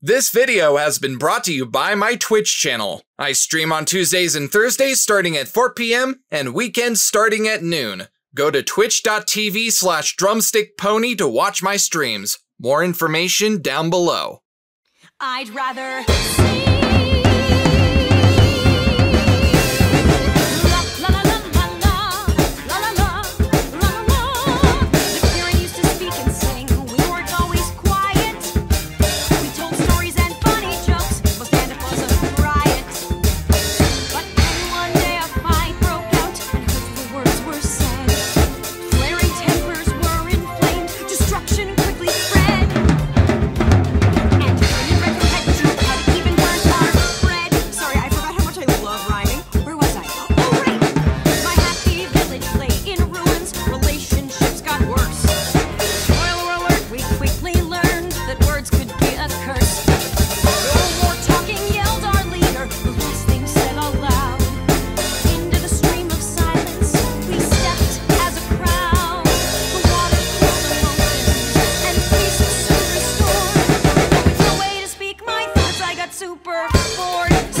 This video has been brought to you by my Twitch channel. I stream on Tuesdays and Thursdays starting at 4 p.m. and weekends starting at noon. Go to twitch.tv slash drumstickpony to watch my streams. More information down below. I'd rather super bored.